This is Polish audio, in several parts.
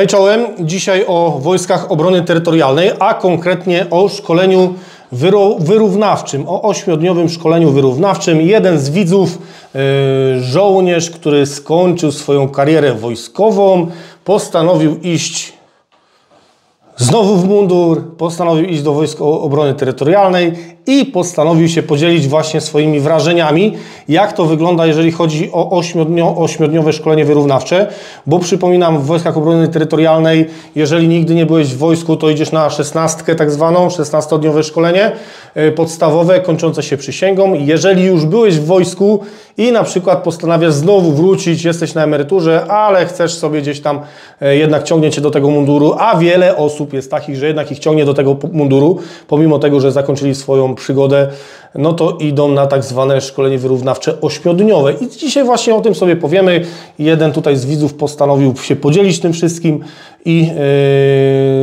Hej czołem, dzisiaj o Wojskach Obrony Terytorialnej, a konkretnie o szkoleniu wyrównawczym, o ośmiodniowym szkoleniu wyrównawczym. Jeden z widzów, yy, żołnierz, który skończył swoją karierę wojskową, postanowił iść znowu w mundur, postanowił iść do Wojsk Obrony Terytorialnej i postanowił się podzielić właśnie swoimi wrażeniami, jak to wygląda, jeżeli chodzi o ośmiodniowe szkolenie wyrównawcze, bo przypominam, w Wojskach Obrony Terytorialnej, jeżeli nigdy nie byłeś w wojsku, to idziesz na szesnastkę tak zwaną, 16-dniowe szkolenie e, podstawowe, kończące się przysięgą. Jeżeli już byłeś w wojsku i na przykład postanawiasz znowu wrócić, jesteś na emeryturze, ale chcesz sobie gdzieś tam e, jednak ciągnie cię do tego munduru, a wiele osób jest takich, że jednak ich ciągnie do tego munduru, pomimo tego, że zakończyli swoją przygodę, no to idą na tak zwane szkolenie wyrównawcze ośmiodniowe. I dzisiaj właśnie o tym sobie powiemy. Jeden tutaj z widzów postanowił się podzielić tym wszystkim i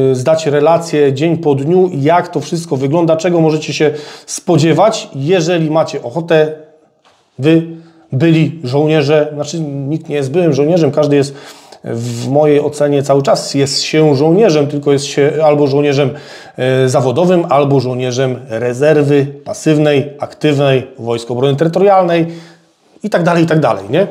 yy, zdać relację dzień po dniu, jak to wszystko wygląda, czego możecie się spodziewać, jeżeli macie ochotę, wy byli żołnierze, znaczy nikt nie jest byłym żołnierzem, każdy jest w mojej ocenie cały czas jest się żołnierzem, tylko jest się albo żołnierzem e, zawodowym, albo żołnierzem rezerwy pasywnej, aktywnej, Wojsk Obrony Terytorialnej i tak dalej, i tak dalej, nie?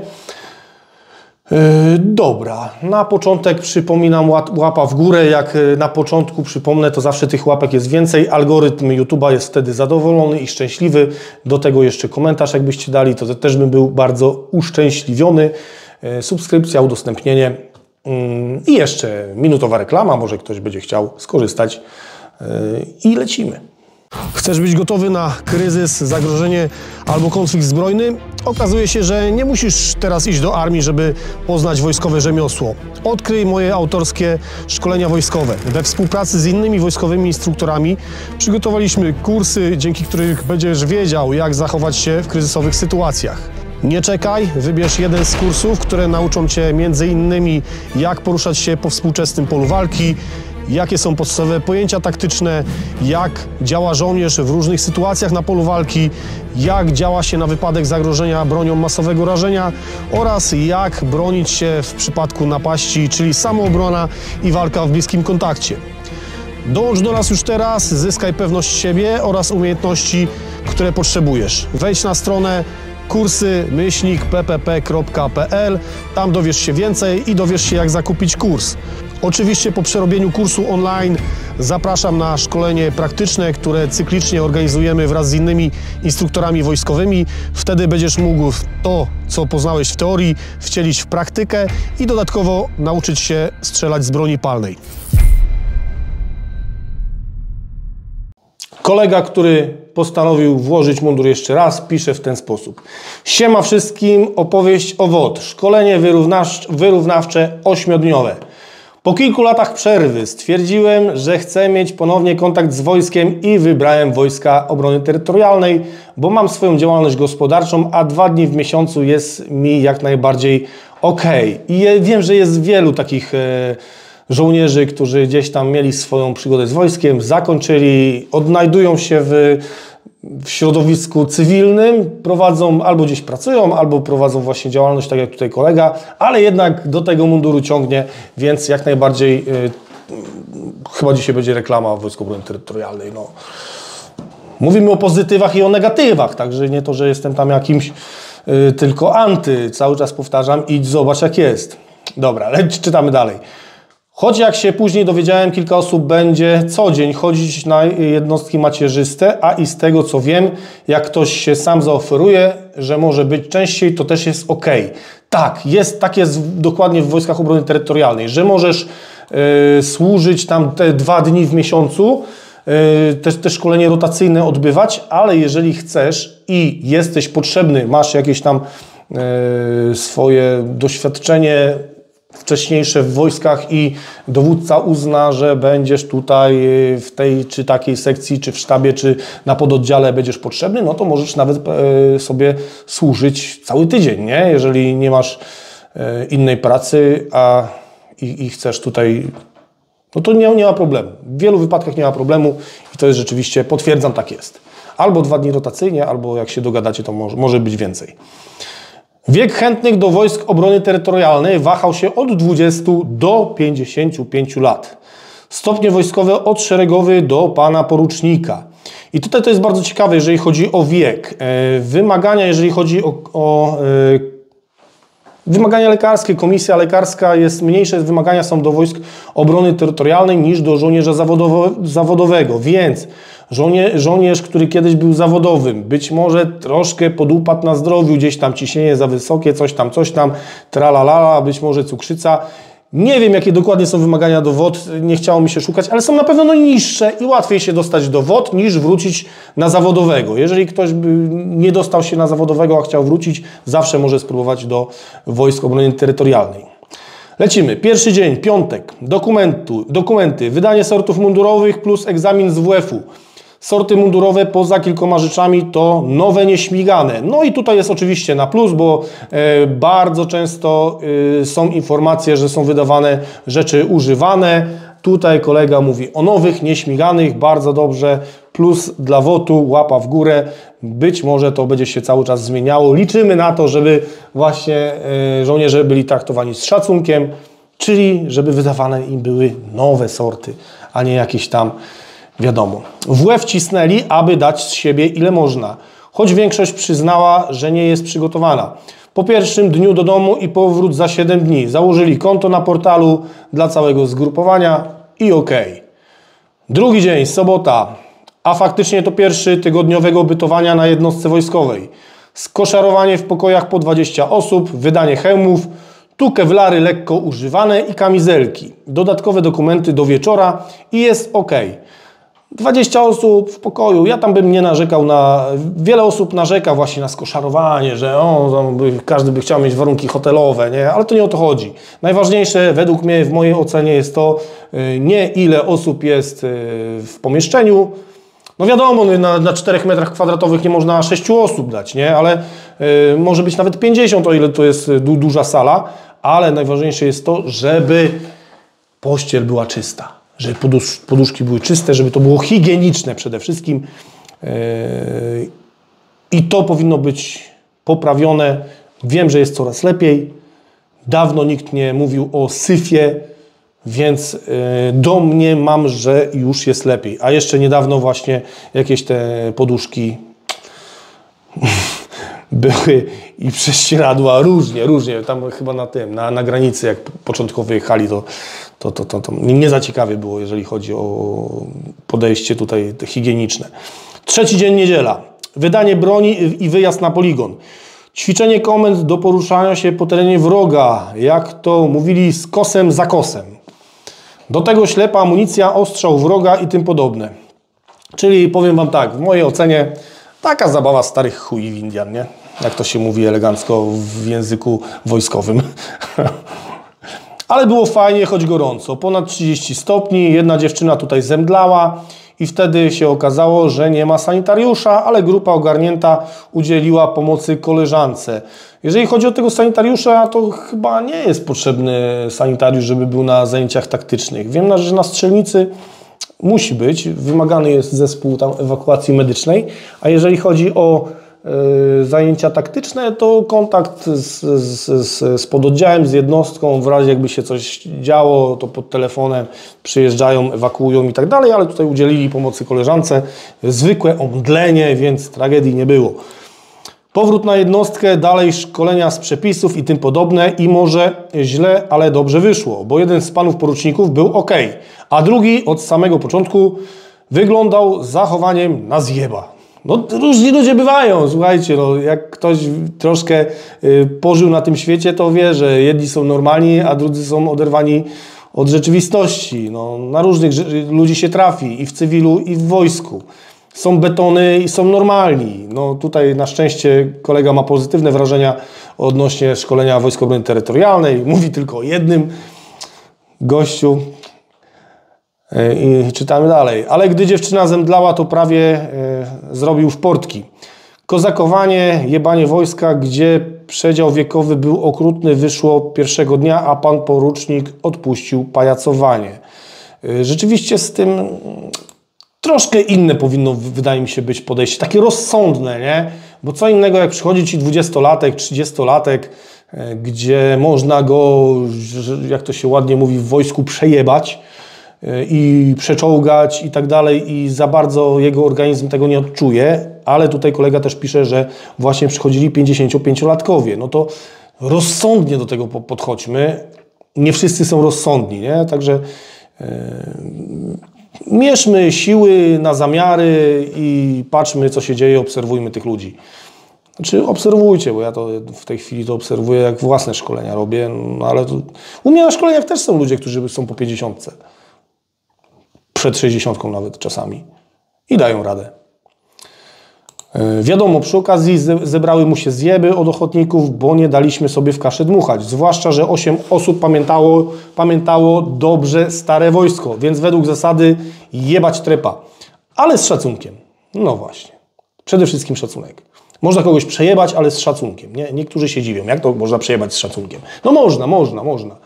E, dobra, na początek przypominam łapa w górę. Jak e, na początku przypomnę, to zawsze tych łapek jest więcej. Algorytm YouTube'a jest wtedy zadowolony i szczęśliwy. Do tego jeszcze komentarz, jakbyście dali, to też bym był bardzo uszczęśliwiony. E, subskrypcja, udostępnienie mm, i jeszcze minutowa reklama, może ktoś będzie chciał skorzystać e, i lecimy. Chcesz być gotowy na kryzys, zagrożenie albo konflikt zbrojny? Okazuje się, że nie musisz teraz iść do armii, żeby poznać wojskowe rzemiosło. Odkryj moje autorskie szkolenia wojskowe. We współpracy z innymi wojskowymi instruktorami przygotowaliśmy kursy, dzięki których będziesz wiedział, jak zachować się w kryzysowych sytuacjach. Nie czekaj, wybierz jeden z kursów, które nauczą Cię m.in. jak poruszać się po współczesnym polu walki, jakie są podstawowe pojęcia taktyczne, jak działa żołnierz w różnych sytuacjach na polu walki, jak działa się na wypadek zagrożenia bronią masowego rażenia oraz jak bronić się w przypadku napaści, czyli samoobrona i walka w bliskim kontakcie. Dołącz do nas już teraz, zyskaj pewność siebie oraz umiejętności, które potrzebujesz. Wejdź na stronę kursy ppp.pl. Tam dowiesz się więcej i dowiesz się jak zakupić kurs. Oczywiście po przerobieniu kursu online zapraszam na szkolenie praktyczne, które cyklicznie organizujemy wraz z innymi instruktorami wojskowymi. Wtedy będziesz mógł to, co poznałeś w teorii, wcielić w praktykę i dodatkowo nauczyć się strzelać z broni palnej. Kolega, który postanowił włożyć mundur jeszcze raz, pisze w ten sposób. Siema wszystkim, opowieść o WOD. Szkolenie wyrównawcze ośmiodniowe. Po kilku latach przerwy stwierdziłem, że chcę mieć ponownie kontakt z wojskiem i wybrałem Wojska Obrony Terytorialnej, bo mam swoją działalność gospodarczą, a dwa dni w miesiącu jest mi jak najbardziej ok. I wiem, że jest wielu takich... E, żołnierzy, którzy gdzieś tam mieli swoją przygodę z wojskiem, zakończyli, odnajdują się w, w środowisku cywilnym, prowadzą albo gdzieś pracują, albo prowadzą właśnie działalność, tak jak tutaj kolega, ale jednak do tego munduru ciągnie, więc jak najbardziej yy, chyba dzisiaj będzie reklama Wojsk Obrony Terytorialnej. No. Mówimy o pozytywach i o negatywach, także nie to, że jestem tam jakimś yy, tylko anty. Cały czas powtarzam, idź zobacz jak jest. Dobra, ale czytamy dalej. Choć jak się później dowiedziałem, kilka osób będzie co dzień chodzić na jednostki macierzyste, a i z tego co wiem, jak ktoś się sam zaoferuje, że może być częściej, to też jest ok. Tak, jest, tak jest dokładnie w Wojskach Obrony Terytorialnej, że możesz y, służyć tam te dwa dni w miesiącu, y, też te szkolenie rotacyjne odbywać, ale jeżeli chcesz i jesteś potrzebny, masz jakieś tam y, swoje doświadczenie wcześniejsze w wojskach i dowódca uzna, że będziesz tutaj w tej czy takiej sekcji, czy w sztabie, czy na pododdziale będziesz potrzebny, no to możesz nawet e, sobie służyć cały tydzień, nie? Jeżeli nie masz e, innej pracy, a i, i chcesz tutaj no to nie, nie ma problemu. W wielu wypadkach nie ma problemu i to jest rzeczywiście, potwierdzam, tak jest. Albo dwa dni rotacyjnie, albo jak się dogadacie, to może, może być więcej. Wiek chętnych do wojsk obrony terytorialnej wahał się od 20 do 55 lat. Stopnie wojskowe od szeregowy do pana porucznika. I tutaj to jest bardzo ciekawe, jeżeli chodzi o wiek. E, wymagania, jeżeli chodzi o, o e, Wymagania lekarskie, komisja lekarska jest mniejsze, wymagania są do wojsk obrony terytorialnej niż do żołnierza zawodowo, zawodowego, więc żołnierz, żołnierz, który kiedyś był zawodowym, być może troszkę podupadł na zdrowiu, gdzieś tam ciśnienie za wysokie, coś tam, coś tam, tralalala, być może cukrzyca, nie wiem, jakie dokładnie są wymagania do wod, nie chciało mi się szukać, ale są na pewno no, niższe i łatwiej się dostać do wod niż wrócić na zawodowego. Jeżeli ktoś by nie dostał się na zawodowego, a chciał wrócić, zawsze może spróbować do Wojsk Obrony Terytorialnej. Lecimy. Pierwszy dzień, piątek. Dokumentu, dokumenty, wydanie sortów mundurowych plus egzamin z WF-u. Sorty mundurowe poza kilkoma rzeczami to nowe nieśmigane. No i tutaj jest oczywiście na plus, bo e, bardzo często e, są informacje, że są wydawane rzeczy używane. Tutaj kolega mówi o nowych, nieśmiganych, bardzo dobrze. Plus dla WOTU, łapa w górę. Być może to będzie się cały czas zmieniało. Liczymy na to, żeby właśnie e, żołnierze byli traktowani z szacunkiem, czyli żeby wydawane im były nowe sorty, a nie jakieś tam Wiadomo. WF cisnęli, aby dać z siebie ile można, choć większość przyznała, że nie jest przygotowana. Po pierwszym dniu do domu i powrót za 7 dni. Założyli konto na portalu dla całego zgrupowania i ok. Drugi dzień, sobota, a faktycznie to pierwszy tygodniowego bytowania na jednostce wojskowej. Skoszarowanie w pokojach po 20 osób, wydanie hełmów, tu kewlary lekko używane i kamizelki. Dodatkowe dokumenty do wieczora i jest ok. 20 osób w pokoju. Ja tam bym nie narzekał na. Wiele osób narzeka właśnie na skoszarowanie, że o, każdy by chciał mieć warunki hotelowe, nie? ale to nie o to chodzi. Najważniejsze według mnie, w mojej ocenie, jest to y, nie ile osób jest y, w pomieszczeniu. No wiadomo, no, na, na 4 metrach kwadratowych nie można 6 osób dać, nie? ale y, może być nawet 50, o ile to jest du duża sala, ale najważniejsze jest to, żeby pościel była czysta żeby podusz, poduszki były czyste, żeby to było higieniczne przede wszystkim. Yy, I to powinno być poprawione. Wiem, że jest coraz lepiej. Dawno nikt nie mówił o syfie, więc yy, do mnie mam, że już jest lepiej. A jeszcze niedawno właśnie jakieś te poduszki były i prześcieradła różnie, różnie. Tam chyba na tym, na, na granicy, jak początkowo wyjechali, to, to, to, to, to nie za ciekawie było, jeżeli chodzi o podejście tutaj higieniczne. Trzeci dzień niedziela. Wydanie broni i wyjazd na poligon. Ćwiczenie komend do poruszania się po terenie wroga, jak to mówili, z kosem za kosem. Do tego ślepa amunicja, ostrzał wroga i tym podobne. Czyli powiem Wam tak, w mojej ocenie Taka zabawa starych chuj w Indian, nie? Jak to się mówi elegancko w języku wojskowym. Ale było fajnie, choć gorąco. Ponad 30 stopni, jedna dziewczyna tutaj zemdlała i wtedy się okazało, że nie ma sanitariusza, ale grupa ogarnięta udzieliła pomocy koleżance. Jeżeli chodzi o tego sanitariusza, to chyba nie jest potrzebny sanitariusz, żeby był na zajęciach taktycznych. Wiem, że na strzelnicy musi być, wymagany jest zespół tam ewakuacji medycznej, a jeżeli chodzi o zajęcia taktyczne, to kontakt z, z, z, z pododdziałem, z jednostką, w razie jakby się coś działo, to pod telefonem przyjeżdżają, ewakuują i tak dalej, ale tutaj udzielili pomocy koleżance, zwykłe omdlenie, więc tragedii nie było. Powrót na jednostkę, dalej szkolenia z przepisów i tym podobne i może źle, ale dobrze wyszło, bo jeden z panów poruczników był ok, a drugi od samego początku wyglądał zachowaniem na zjeba. No różni ludzie bywają, słuchajcie, no, jak ktoś troszkę y, pożył na tym świecie, to wie, że jedni są normalni, a drudzy są oderwani od rzeczywistości. No, na różnych ludzi się trafi i w cywilu, i w wojsku są betony i są normalni. No tutaj na szczęście kolega ma pozytywne wrażenia odnośnie szkolenia Wojsk Obrony Terytorialnej. Mówi tylko o jednym gościu. E, I czytamy dalej. Ale gdy dziewczyna zemdlała, to prawie e, zrobił w portki. Kozakowanie, jebanie wojska, gdzie przedział wiekowy był okrutny, wyszło pierwszego dnia, a pan porucznik odpuścił pajacowanie. E, rzeczywiście z tym troszkę inne powinno, wydaje mi się, być podejście, takie rozsądne, nie? Bo co innego, jak przychodzi ci 20-latek, 30-latek, e, gdzie można go, jak to się ładnie mówi, w wojsku przejebać i przeczołgać i tak dalej i za bardzo jego organizm tego nie odczuje, ale tutaj kolega też pisze, że właśnie przychodzili 55-latkowie. No to rozsądnie do tego podchodźmy. Nie wszyscy są rozsądni, nie? Także yy, mierzmy siły na zamiary i patrzmy, co się dzieje, obserwujmy tych ludzi. Znaczy obserwujcie, bo ja to w tej chwili to obserwuję, jak własne szkolenia robię, no ale to, u mnie na szkoleniach też są ludzie, którzy są po 50. Przed 60 nawet czasami. I dają radę. E, wiadomo, przy okazji zebrały mu się zjeby od ochotników, bo nie daliśmy sobie w kaszę dmuchać. Zwłaszcza, że 8 osób pamiętało, pamiętało dobrze stare wojsko, więc według zasady jebać trepa. Ale z szacunkiem. No właśnie. Przede wszystkim szacunek. Można kogoś przejebać, ale z szacunkiem. Nie? Niektórzy się dziwią, jak to można przejebać z szacunkiem. No można, można, można.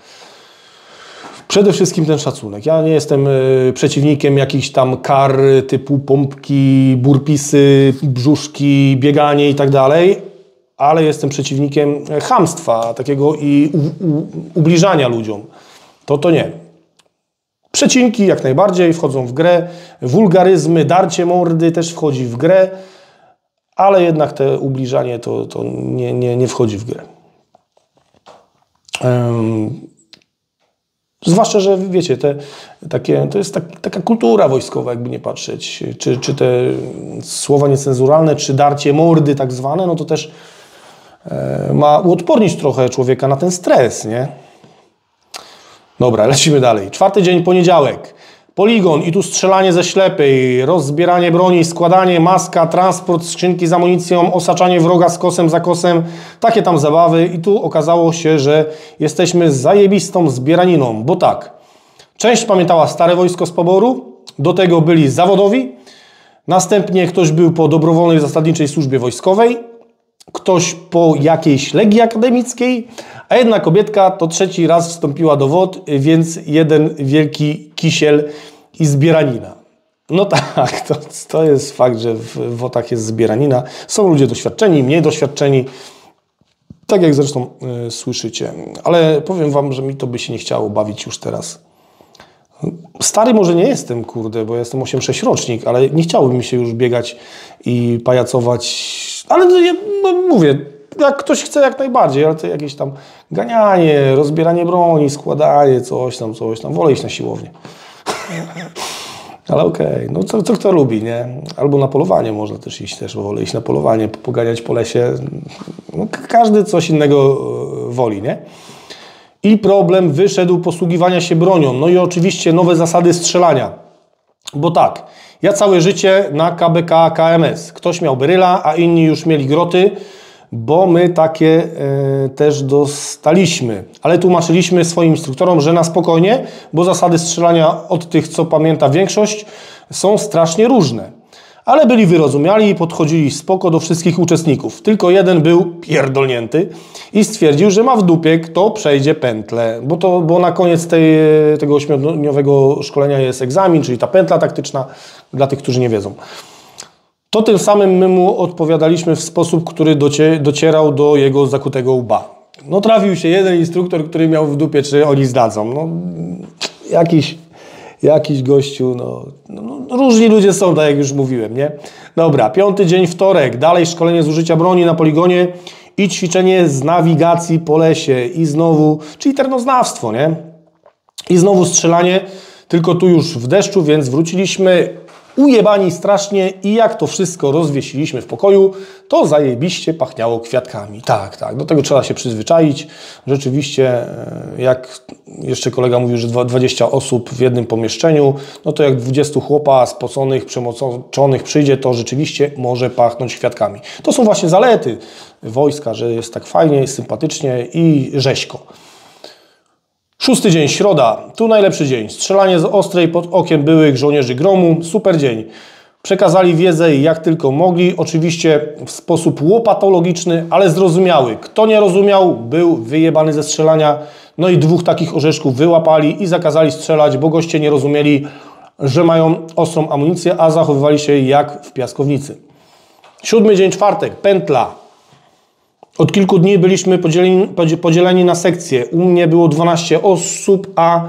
Przede wszystkim ten szacunek. Ja nie jestem y, przeciwnikiem jakichś tam kar typu pompki, burpisy, brzuszki, bieganie i tak dalej, ale jestem przeciwnikiem chamstwa takiego i u, u, ubliżania ludziom. To to nie. Przecinki jak najbardziej wchodzą w grę, wulgaryzmy, darcie mordy też wchodzi w grę, ale jednak te ubliżanie to, to nie, nie, nie wchodzi w grę. Um, Zwłaszcza, że wiecie, te, takie, to jest tak, taka kultura wojskowa, jakby nie patrzeć. Czy, czy te słowa niecenzuralne, czy darcie mordy tak zwane, no to też e, ma uodpornić trochę człowieka na ten stres, nie? Dobra, lecimy dalej. Czwarty dzień, poniedziałek. Poligon i tu strzelanie ze ślepej, rozbieranie broni, składanie, maska, transport skrzynki z amunicją, osaczanie wroga z kosem za kosem, takie tam zabawy i tu okazało się, że jesteśmy zajebistą zbieraniną, bo tak, część pamiętała stare wojsko z poboru, do tego byli zawodowi, następnie ktoś był po dobrowolnej zasadniczej służbie wojskowej, ktoś po jakiejś legii akademickiej, a jedna kobietka to trzeci raz wstąpiła do WOD, więc jeden wielki kisiel i zbieranina. No tak, to, to jest fakt, że w WOTach jest zbieranina. Są ludzie doświadczeni, mniej doświadczeni, tak jak zresztą y, słyszycie. Ale powiem Wam, że mi to by się nie chciało bawić już teraz. Stary może nie jestem, kurde, bo jestem 8-6 rocznik, ale nie chciałbym mi się już biegać i pajacować. Ale no, mówię, jak ktoś chce jak najbardziej, ale to jakieś tam ganianie, rozbieranie broni, składanie, coś tam, coś tam. Wolę iść na siłownię. ale okej, okay. no co, co kto lubi, nie? Albo na polowanie można też iść, też wolę iść na polowanie, poganiać po lesie. No, każdy coś innego e, woli, nie? I problem wyszedł posługiwania się bronią. No i oczywiście nowe zasady strzelania. Bo tak, ja całe życie na KBK KMS. Ktoś miał beryla, a inni już mieli groty bo my takie e, też dostaliśmy. Ale tłumaczyliśmy swoim instruktorom, że na spokojnie, bo zasady strzelania od tych, co pamięta większość, są strasznie różne. Ale byli wyrozumiali i podchodzili spoko do wszystkich uczestników. Tylko jeden był pierdolnięty i stwierdził, że ma w dupie, kto przejdzie pętlę. Bo, to, bo na koniec tej, tego ośmiodniowego szkolenia jest egzamin, czyli ta pętla taktyczna, dla tych, którzy nie wiedzą to tym samym my mu odpowiadaliśmy w sposób, który docierał do jego zakutego łba. No trafił się jeden instruktor, który miał w dupie, czy oni zdadzą. No, jakiś, jakiś gościu, no, no, no, różni ludzie są, tak jak już mówiłem, nie? Dobra, piąty dzień, wtorek, dalej szkolenie z użycia broni na poligonie i ćwiczenie z nawigacji po lesie i znowu, czyli ternoznawstwo, nie? I znowu strzelanie, tylko tu już w deszczu, więc wróciliśmy ujebani strasznie i jak to wszystko rozwiesiliśmy w pokoju, to zajebiście pachniało kwiatkami. Tak, tak, do tego trzeba się przyzwyczaić. Rzeczywiście, e, jak jeszcze kolega mówił, że 20 osób w jednym pomieszczeniu, no to jak 20 chłopa spoconych, przemoczonych przyjdzie, to rzeczywiście może pachnąć kwiatkami. To są właśnie zalety wojska, że jest tak fajnie, sympatycznie i rzeźko. Szósty dzień, środa. Tu najlepszy dzień. Strzelanie z ostrej pod okiem byłych żołnierzy gromu. Super dzień. Przekazali wiedzę jak tylko mogli, oczywiście w sposób łopatologiczny, ale zrozumiały. Kto nie rozumiał, był wyjebany ze strzelania. No i dwóch takich orzeszków wyłapali i zakazali strzelać, bo goście nie rozumieli że mają ostrą amunicję, a zachowywali się jak w piaskownicy. Siódmy dzień, czwartek, pętla. Od kilku dni byliśmy podzieleni, podzieleni na sekcje. U mnie było 12 osób, a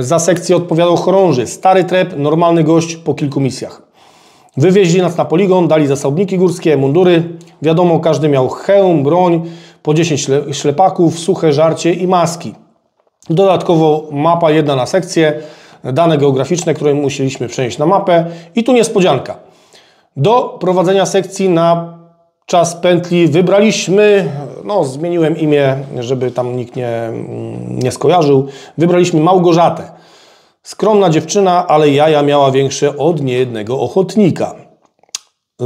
za sekcję odpowiadał chorąży. Stary trep, normalny gość po kilku misjach. Wywieźli nas na poligon, dali zasobniki górskie, mundury. Wiadomo, każdy miał hełm, broń, po 10 ślepaków, suche żarcie i maski. Dodatkowo mapa jedna na sekcję, dane geograficzne, które musieliśmy przenieść na mapę. I tu niespodzianka. Do prowadzenia sekcji na czas pętli wybraliśmy, no zmieniłem imię, żeby tam nikt nie, nie skojarzył, wybraliśmy Małgorzatę. Skromna dziewczyna, ale jaja miała większe od niejednego ochotnika.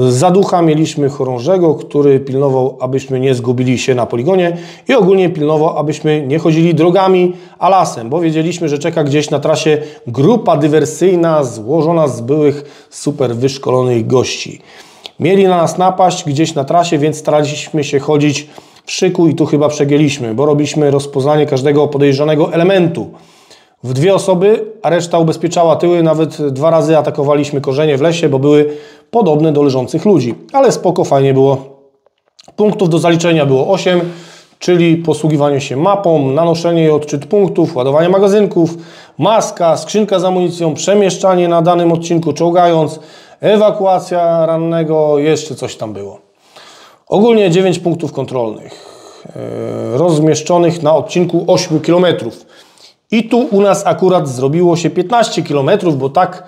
Za ducha mieliśmy chorążego, który pilnował, abyśmy nie zgubili się na poligonie i ogólnie pilnował, abyśmy nie chodzili drogami, a lasem, bo wiedzieliśmy, że czeka gdzieś na trasie grupa dywersyjna złożona z byłych super wyszkolonych gości. Mieli na nas napaść gdzieś na trasie, więc staraliśmy się chodzić w szyku i tu chyba przegięliśmy, bo robiliśmy rozpoznanie każdego podejrzanego elementu. W dwie osoby, a reszta ubezpieczała tyły, nawet dwa razy atakowaliśmy korzenie w lesie, bo były podobne do leżących ludzi. Ale spoko, fajnie było. Punktów do zaliczenia było 8, czyli posługiwanie się mapą, nanoszenie i odczyt punktów, ładowanie magazynków, maska, skrzynka z amunicją, przemieszczanie na danym odcinku czołgając, ewakuacja rannego, jeszcze coś tam było. Ogólnie 9 punktów kontrolnych, e, rozmieszczonych na odcinku 8 km. I tu u nas akurat zrobiło się 15 km, bo tak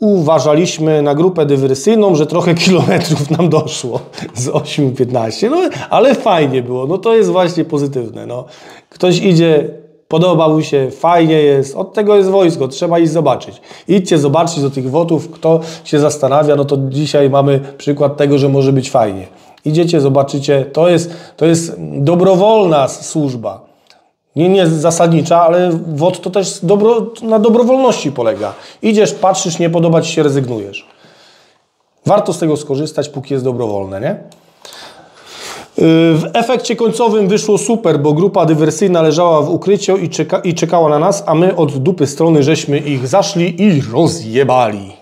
uważaliśmy na grupę dywersyjną, że trochę kilometrów nam doszło z 8-15, no ale fajnie było, no to jest właśnie pozytywne, no. Ktoś idzie, podoba mu się, fajnie jest, od tego jest wojsko, trzeba iść zobaczyć. Idźcie zobaczyć do tych wotów, kto się zastanawia, no to dzisiaj mamy przykład tego, że może być fajnie. Idziecie, zobaczycie, to jest, to jest dobrowolna służba nie, nie zasadnicza, ale WOD to też dobro, na dobrowolności polega. Idziesz, patrzysz, nie podoba Ci się, rezygnujesz. Warto z tego skorzystać, póki jest dobrowolne, nie? W efekcie końcowym wyszło super, bo grupa dywersyjna leżała w ukryciu i, czeka, i czekała na nas, a my od dupy strony żeśmy ich zaszli i rozjebali.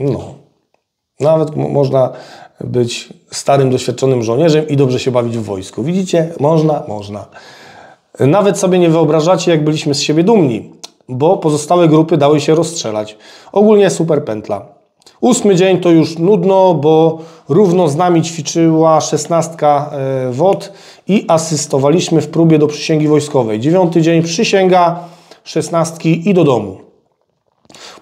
No. Nawet można być starym, doświadczonym żołnierzem i dobrze się bawić w wojsku. Widzicie? Można, można. Nawet sobie nie wyobrażacie, jak byliśmy z siebie dumni, bo pozostałe grupy dały się rozstrzelać. Ogólnie super pętla. Ósmy dzień to już nudno, bo równo z nami ćwiczyła szesnastka e, WOD i asystowaliśmy w próbie do przysięgi wojskowej. Dziewiąty dzień przysięga, szesnastki i do domu.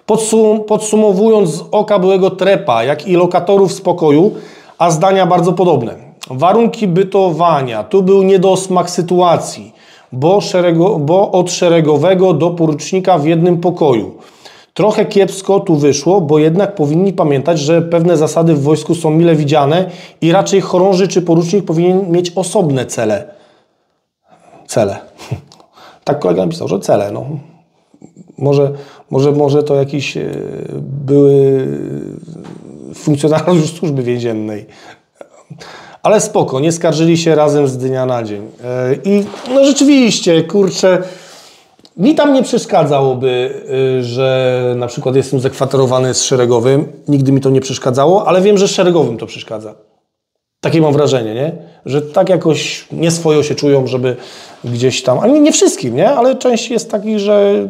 Podsum podsumowując z oka byłego trepa, jak i lokatorów spokoju, a zdania bardzo podobne. Warunki bytowania, tu był niedosmak sytuacji bo, szerego, bo od szeregowego do porucznika w jednym pokoju. Trochę kiepsko tu wyszło, bo jednak powinni pamiętać, że pewne zasady w wojsku są mile widziane i raczej chorąży czy porucznik powinien mieć osobne cele. Cele. Tak kolega napisał, że cele. No. Może, może, może to jakiś e, były funkcjonariusz służby więziennej. Ale spoko, nie skarżyli się razem z dnia na dzień. E, I no rzeczywiście, kurczę, mi tam nie przeszkadzałoby, y, że na przykład jestem zakwaterowany z szeregowym. Nigdy mi to nie przeszkadzało, ale wiem, że szeregowym to przeszkadza. Takie mam wrażenie, nie? Że tak jakoś nieswojo się czują, żeby gdzieś tam, ale nie wszystkim, nie? Ale część jest taki, że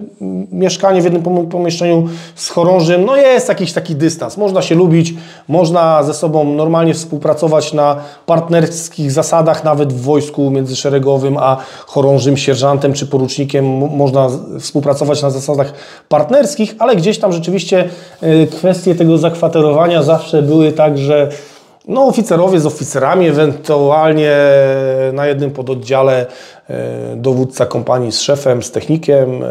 mieszkanie w jednym pomieszczeniu z chorążym, no jest jakiś taki dystans. Można się lubić, można ze sobą normalnie współpracować na partnerskich zasadach, nawet w wojsku międzyszeregowym, a chorążym, sierżantem czy porucznikiem można współpracować na zasadach partnerskich, ale gdzieś tam rzeczywiście y, kwestie tego zakwaterowania zawsze były tak, że no, oficerowie z oficerami, ewentualnie na jednym pododdziale e, dowódca kompanii z szefem, z technikiem, e,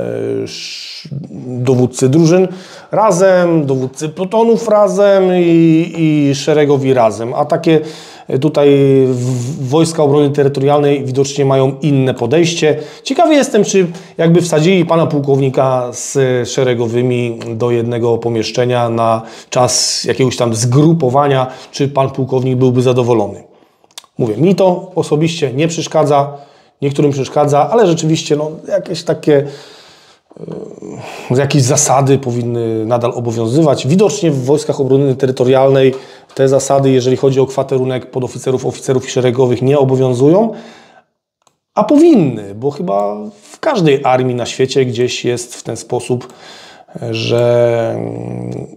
dowódcy drużyn razem, dowódcy plutonów razem i, i szeregowi razem. A takie Tutaj Wojska Obrony Terytorialnej widocznie mają inne podejście. Ciekawy jestem, czy jakby wsadzili pana pułkownika z szeregowymi do jednego pomieszczenia na czas jakiegoś tam zgrupowania, czy pan pułkownik byłby zadowolony. Mówię, mi to osobiście nie przeszkadza, niektórym przeszkadza, ale rzeczywiście no, jakieś takie yy, jakieś zasady powinny nadal obowiązywać. Widocznie w Wojskach Obrony Terytorialnej te zasady, jeżeli chodzi o kwaterunek podoficerów, oficerów szeregowych, nie obowiązują, a powinny, bo chyba w każdej armii na świecie gdzieś jest w ten sposób, że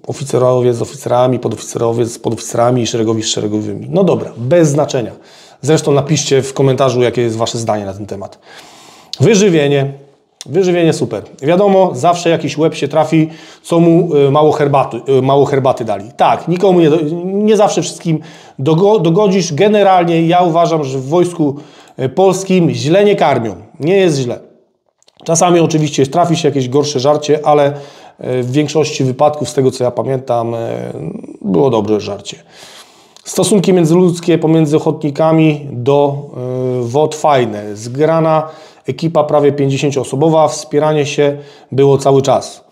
oficerowie z oficerami, podoficerowie z podoficerami i szeregowi z szeregowymi. No dobra, bez znaczenia. Zresztą napiszcie w komentarzu, jakie jest Wasze zdanie na ten temat. Wyżywienie. Wyżywienie super. Wiadomo, zawsze jakiś łeb się trafi, co mu y, mało herbaty, y, mało herbaty dali. Tak, nikomu nie, nie zawsze wszystkim dogodzisz. Generalnie ja uważam, że w wojsku y, polskim źle nie karmią. Nie jest źle. Czasami oczywiście trafi się jakieś gorsze żarcie, ale w większości wypadków, z tego co ja pamiętam, było dobre żarcie. Stosunki międzyludzkie pomiędzy ochotnikami do WOD fajne. Zgrana ekipa prawie 50-osobowa, wspieranie się było cały czas.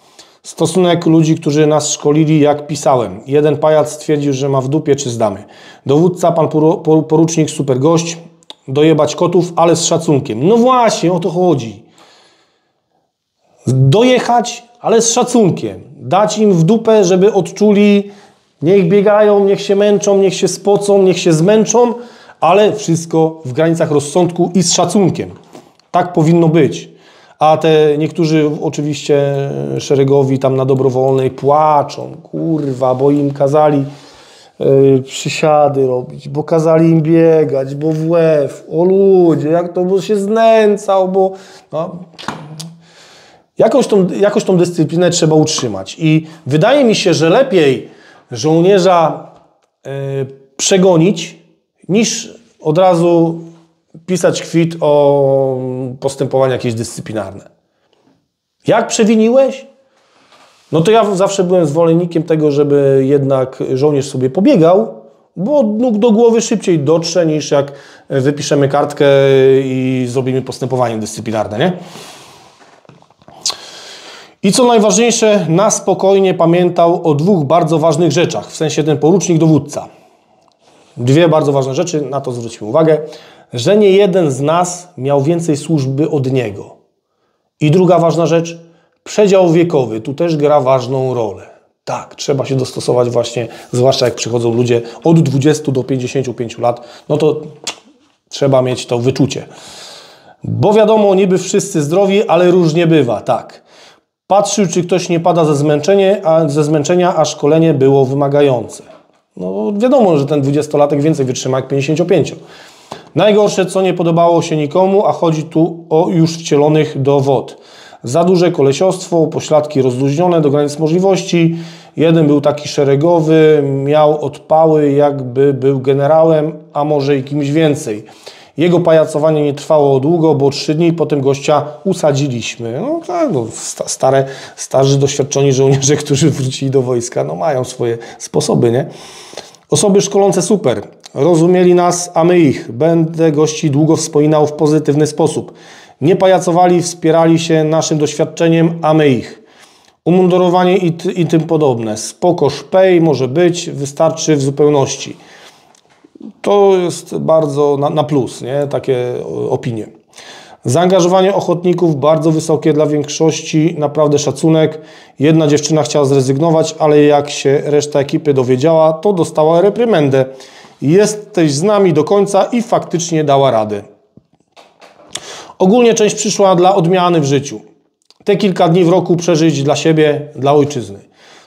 Stosunek ludzi, którzy nas szkolili, jak pisałem. Jeden pajac stwierdził, że ma w dupie czy zdamy. Dowódca, pan porucznik, super gość, dojebać kotów, ale z szacunkiem. No właśnie, o to chodzi. Dojechać, ale z szacunkiem. Dać im w dupę, żeby odczuli, niech biegają, niech się męczą, niech się spocą, niech się zmęczą, ale wszystko w granicach rozsądku i z szacunkiem. Tak powinno być. A te niektórzy oczywiście szeregowi tam na dobrowolnej płaczą, kurwa, bo im kazali yy, przysiady robić, bo kazali im biegać, bo w łeb, o ludzie, jak to bo się znęcał, bo... No, jakoś, tą, jakoś tą dyscyplinę trzeba utrzymać. I wydaje mi się, że lepiej żołnierza yy, przegonić, niż od razu pisać kwit o postępowania jakieś dyscyplinarne. Jak przewiniłeś? No to ja zawsze byłem zwolennikiem tego, żeby jednak żołnierz sobie pobiegał, bo nóg do głowy szybciej dotrze niż jak wypiszemy kartkę i zrobimy postępowanie dyscyplinarne, nie? I co najważniejsze, na spokojnie pamiętał o dwóch bardzo ważnych rzeczach, w sensie ten porucznik dowódca. Dwie bardzo ważne rzeczy, na to zwróćmy uwagę że nie jeden z nas miał więcej służby od niego. I druga ważna rzecz, przedział wiekowy tu też gra ważną rolę. Tak, trzeba się dostosować właśnie, zwłaszcza jak przychodzą ludzie od 20 do 55 lat, no to trzeba mieć to wyczucie. Bo wiadomo, niby wszyscy zdrowi, ale różnie bywa, tak. Patrzył, czy ktoś nie pada ze, zmęczenie, a, ze zmęczenia, a szkolenie było wymagające. No wiadomo, że ten 20-latek więcej wytrzyma jak 55. Najgorsze, co nie podobało się nikomu, a chodzi tu o już wcielonych do wod. Za duże kolesiostwo, pośladki rozluźnione do granic możliwości. Jeden był taki szeregowy, miał odpały, jakby był generałem, a może i kimś więcej. Jego pajacowanie nie trwało długo, bo trzy dni potem gościa usadziliśmy. No tak, no, stare, starzy, doświadczeni żołnierze, którzy wrócili do wojska, no mają swoje sposoby, nie? Osoby szkolące super. Rozumieli nas, a my ich. Będę gości długo wspominał w pozytywny sposób. Nie pajacowali, wspierali się naszym doświadczeniem, a my ich. Umundurowanie i, i tym podobne. Spoko, szpej może być, wystarczy w zupełności. To jest bardzo na, na plus, nie? takie opinie. Zaangażowanie ochotników bardzo wysokie dla większości, naprawdę szacunek. Jedna dziewczyna chciała zrezygnować, ale jak się reszta ekipy dowiedziała, to dostała reprymendę. Jesteś z nami do końca i faktycznie dała radę. Ogólnie część przyszła dla odmiany w życiu. Te kilka dni w roku przeżyć dla siebie, dla ojczyzny.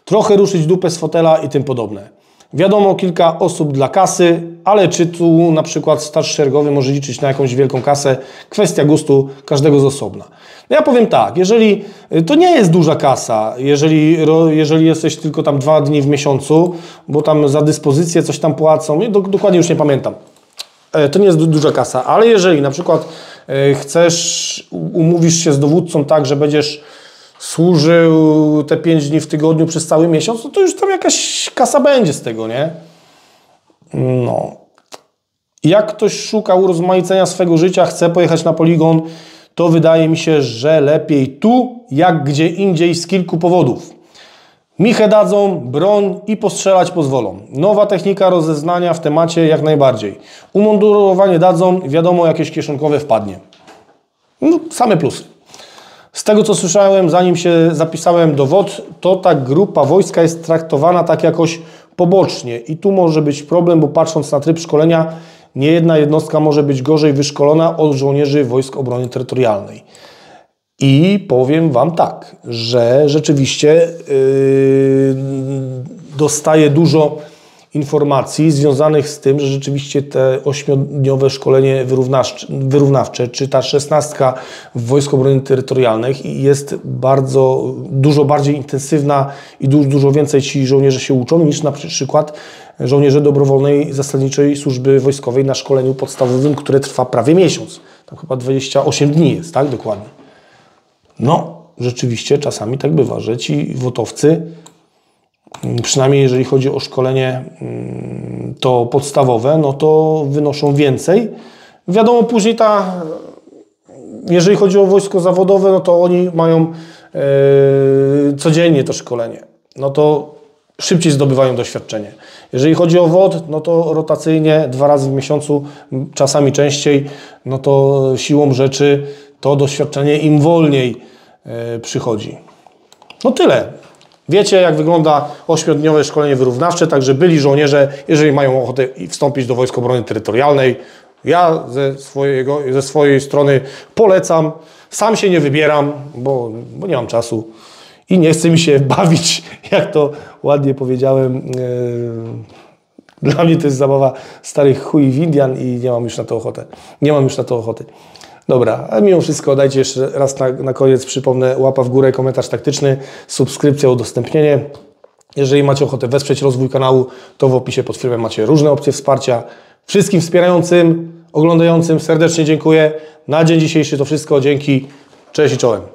Trochę ruszyć dupę z fotela i tym podobne. Wiadomo, kilka osób dla kasy, ale czy tu na przykład starszy szeregowy może liczyć na jakąś wielką kasę? Kwestia gustu każdego z osobna. No ja powiem tak, jeżeli y, to nie jest duża kasa, jeżeli, jeżeli jesteś tylko tam dwa dni w miesiącu, bo tam za dyspozycję coś tam płacą, dokładnie już nie pamiętam. E, to nie jest duża kasa, ale jeżeli na przykład e, chcesz, umówisz się z dowódcą tak, że będziesz służył te 5 dni w tygodniu przez cały miesiąc, no to już tam jakaś kasa będzie z tego, nie? No. Jak ktoś szuka urozmaicenia swego życia, chce pojechać na poligon, to wydaje mi się, że lepiej tu, jak gdzie indziej z kilku powodów. Michę dadzą, broń i postrzelać pozwolą. Nowa technika rozeznania w temacie jak najbardziej. Umundurowanie dadzą, wiadomo jakieś kieszonkowe wpadnie. No, same plusy. Z tego co słyszałem, zanim się zapisałem do WOD, to ta grupa wojska jest traktowana tak jakoś pobocznie. I tu może być problem, bo patrząc na tryb szkolenia, nie jedna jednostka może być gorzej wyszkolona od żołnierzy Wojsk Obrony Terytorialnej. I powiem Wam tak, że rzeczywiście yy, dostaję dużo informacji związanych z tym, że rzeczywiście te ośmiodniowe szkolenie wyrównawcze, czy ta szesnastka w Wojsku Obrony Terytorialnej jest bardzo, dużo bardziej intensywna i dużo, dużo więcej ci żołnierze się uczą niż na przykład żołnierze dobrowolnej zasadniczej służby wojskowej na szkoleniu podstawowym, które trwa prawie miesiąc. Tam chyba 28 dni jest, tak? Dokładnie. No, rzeczywiście czasami tak bywa, że ci wotowcy przynajmniej jeżeli chodzi o szkolenie mm, to podstawowe, no to wynoszą więcej. Wiadomo, później ta, jeżeli chodzi o wojsko zawodowe, no to oni mają e, codziennie to szkolenie. No to szybciej zdobywają doświadczenie. Jeżeli chodzi o WOD, no to rotacyjnie, dwa razy w miesiącu, czasami częściej, no to siłą rzeczy to doświadczenie im wolniej e, przychodzi. No tyle. Wiecie, jak wygląda ośmiodniowe szkolenie wyrównawcze, także byli żołnierze, jeżeli mają ochotę wstąpić do Wojsk Obrony Terytorialnej, ja ze, swojego, ze swojej strony polecam. Sam się nie wybieram, bo, bo nie mam czasu i nie chce mi się bawić, jak to ładnie powiedziałem. E, dla mnie to jest zabawa starych chuj w Indian i nie mam już na to ochoty. Nie mam już na to ochoty. Dobra, a mimo wszystko dajcie jeszcze raz na, na koniec, przypomnę, łapa w górę, komentarz taktyczny, subskrypcja, udostępnienie. Jeżeli macie ochotę wesprzeć rozwój kanału, to w opisie pod filmem macie różne opcje wsparcia. Wszystkim wspierającym, oglądającym serdecznie dziękuję. Na dzień dzisiejszy to wszystko. Dzięki. Cześć i czołem.